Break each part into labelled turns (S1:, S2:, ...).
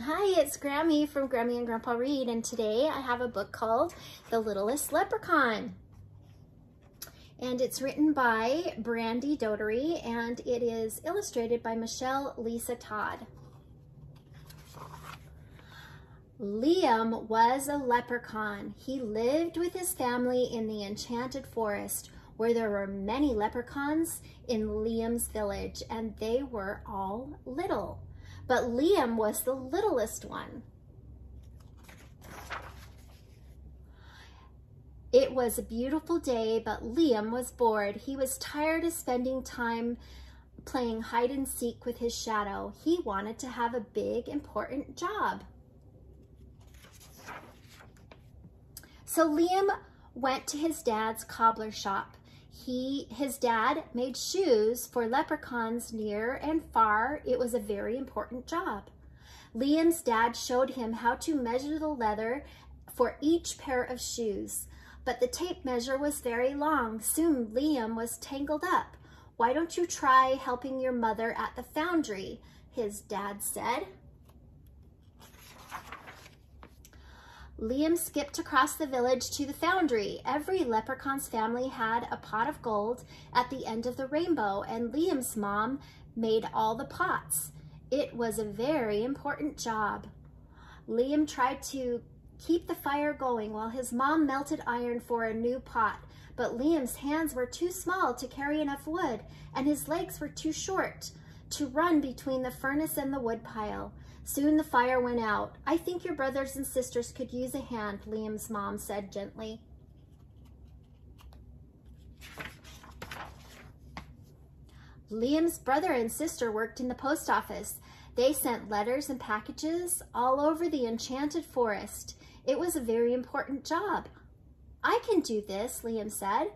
S1: Hi, it's Grammy from Grammy and Grandpa Read, and today I have a book called The Littlest Leprechaun. And it's written by Brandi Dougherty, and it is illustrated by Michelle Lisa Todd. Liam was a leprechaun. He lived with his family in the enchanted forest where there were many leprechauns in Liam's village, and they were all little but Liam was the littlest one. It was a beautiful day, but Liam was bored. He was tired of spending time playing hide and seek with his shadow. He wanted to have a big, important job. So Liam went to his dad's cobbler shop he, his dad made shoes for leprechauns near and far. It was a very important job. Liam's dad showed him how to measure the leather for each pair of shoes, but the tape measure was very long. Soon Liam was tangled up. Why don't you try helping your mother at the foundry? His dad said. Liam skipped across the village to the foundry. Every leprechaun's family had a pot of gold at the end of the rainbow, and Liam's mom made all the pots. It was a very important job. Liam tried to keep the fire going while his mom melted iron for a new pot, but Liam's hands were too small to carry enough wood, and his legs were too short to run between the furnace and the woodpile. Soon the fire went out. I think your brothers and sisters could use a hand, Liam's mom said gently. Liam's brother and sister worked in the post office. They sent letters and packages all over the enchanted forest. It was a very important job. I can do this, Liam said.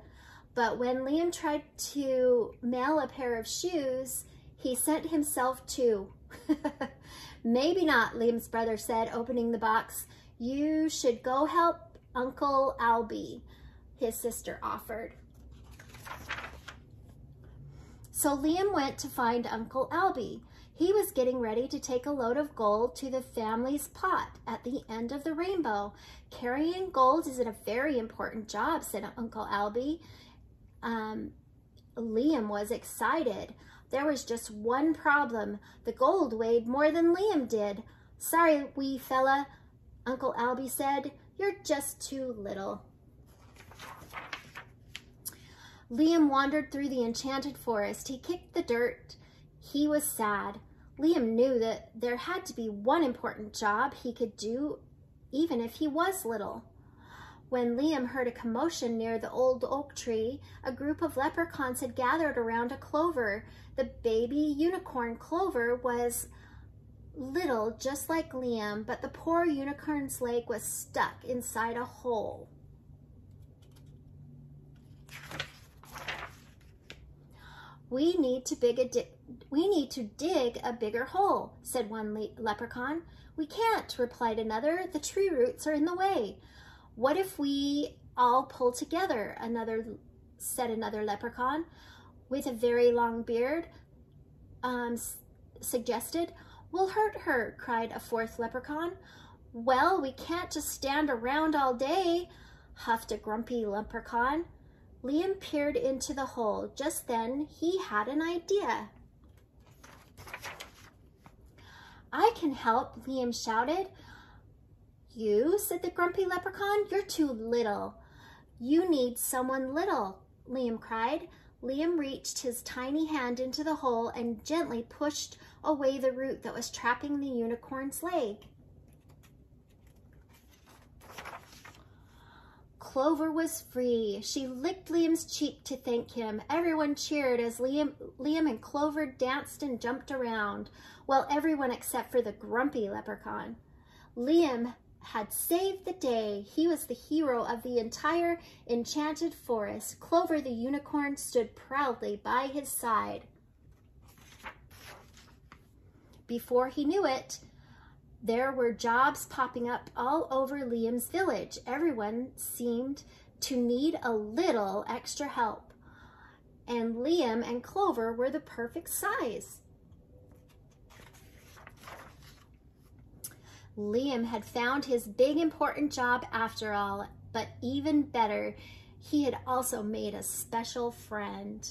S1: But when Liam tried to mail a pair of shoes, he sent himself too. Maybe not, Liam's brother said, opening the box. You should go help Uncle Albie, his sister offered. So Liam went to find Uncle Albie. He was getting ready to take a load of gold to the family's pot at the end of the rainbow. Carrying gold is a very important job, said Uncle Albie. Um, Liam was excited. There was just one problem. The gold weighed more than Liam did. Sorry, wee fella, Uncle Albie said. You're just too little. Liam wandered through the enchanted forest. He kicked the dirt. He was sad. Liam knew that there had to be one important job he could do even if he was little. When Liam heard a commotion near the old oak tree, a group of leprechauns had gathered around a clover. The baby unicorn clover was little, just like Liam, but the poor unicorn's leg was stuck inside a hole. We need to dig a we need to dig a bigger hole, said one le leprechaun. We can't, replied another. The tree roots are in the way. What if we all pull together? Another said another leprechaun with a very long beard um, suggested. We'll hurt her, cried a fourth leprechaun. Well, we can't just stand around all day, huffed a grumpy leprechaun. Liam peered into the hole. Just then, he had an idea. I can help, Liam shouted. You, said the grumpy leprechaun, you're too little. You need someone little, Liam cried. Liam reached his tiny hand into the hole and gently pushed away the root that was trapping the unicorn's leg. Clover was free. She licked Liam's cheek to thank him. Everyone cheered as Liam, Liam and Clover danced and jumped around. Well, everyone except for the grumpy leprechaun. Liam had saved the day. He was the hero of the entire enchanted forest. Clover the unicorn stood proudly by his side. Before he knew it, there were jobs popping up all over Liam's village. Everyone seemed to need a little extra help. And Liam and Clover were the perfect size. Liam had found his big important job after all, but even better, he had also made a special friend.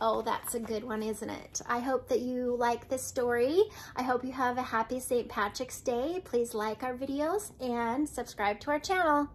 S1: Oh, that's a good one, isn't it? I hope that you like this story. I hope you have a happy St. Patrick's Day. Please like our videos and subscribe to our channel.